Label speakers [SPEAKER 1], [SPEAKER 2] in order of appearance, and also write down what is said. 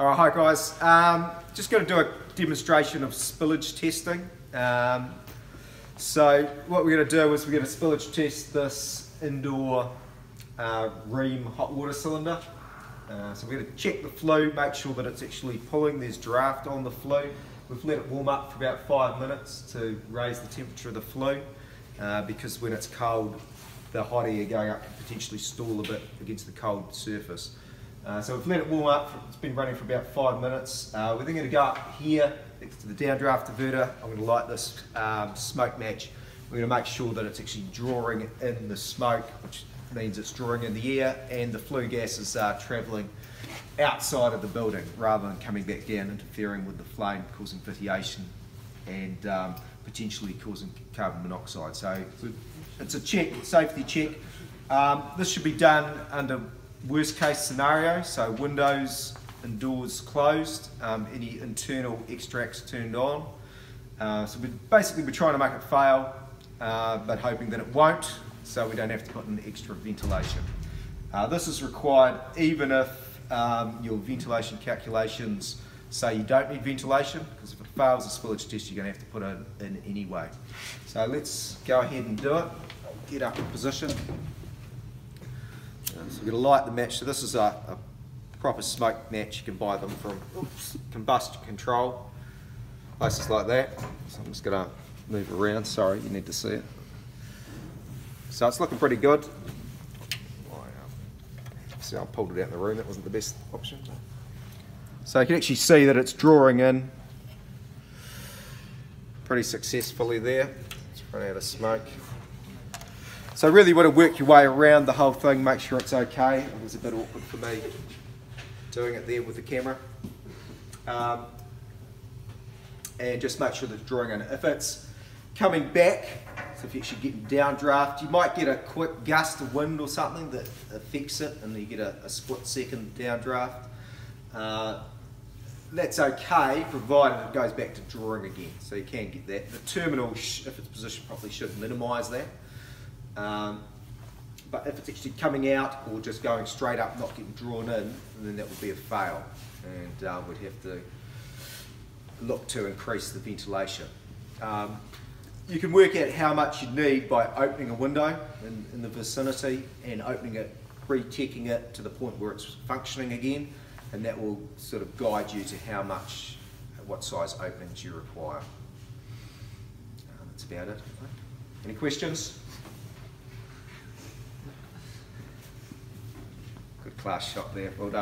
[SPEAKER 1] All right, hi guys. Um, just going to do a demonstration of spillage testing. Um, so what we're going to do is we're going to spillage test this indoor uh, Rheem hot water cylinder. Uh, so we're going to check the flue, make sure that it's actually pulling, there's draft on the flue. We've let it warm up for about five minutes to raise the temperature of the flue uh, because when it's cold the hot air going up can potentially stall a bit against the cold surface. Uh, so we've let it warm up, it's been running for about five minutes. Uh, we're then going to go up here next to the downdraft diverter. I'm going to light this um, smoke match. We're going to make sure that it's actually drawing in the smoke, which means it's drawing in the air and the flue gases are travelling outside of the building rather than coming back down, interfering with the flame, causing vitiation and um, potentially causing carbon monoxide. So it's a check, safety check. Um, this should be done under worst case scenario, so windows and doors closed, um, any internal extracts turned on. Uh, so we're, basically we're trying to make it fail, uh, but hoping that it won't, so we don't have to put in extra ventilation. Uh, this is required even if um, your ventilation calculations say you don't need ventilation, because if it fails the spillage test, you're going to have to put it in anyway. So let's go ahead and do it. Get up in position. So we're going to light the match. So this is a, a, proper smoke match. You can buy them from oops, Combustion Control, places like that. So I'm just going to move around. Sorry, you need to see it. So it's looking pretty good. See, I pulled it out in the room. That wasn't the best option. So you can actually see that it's drawing in pretty successfully there. It's run out of smoke. So really want to work your way around the whole thing, make sure it's okay. It was a bit awkward for me doing it there with the camera. Um, and just make sure that drawing in. If it's coming back, so if you're actually getting downdraft, you might get a quick gust of wind or something that affects it and you get a, a split second downdraft. Uh, that's okay, provided it goes back to drawing again. So you can get that. The terminal, if it's positioned properly, should minimise that. Um, but if it's actually coming out or just going straight up, not getting drawn in, then that would be a fail. And uh, we'd have to look to increase the ventilation. Um, you can work out how much you need by opening a window in, in the vicinity and opening it, re-checking it to the point where it's functioning again, and that will sort of guide you to how much, what size openings you require. Uh, that's about it. Any questions? Class shot there, well done.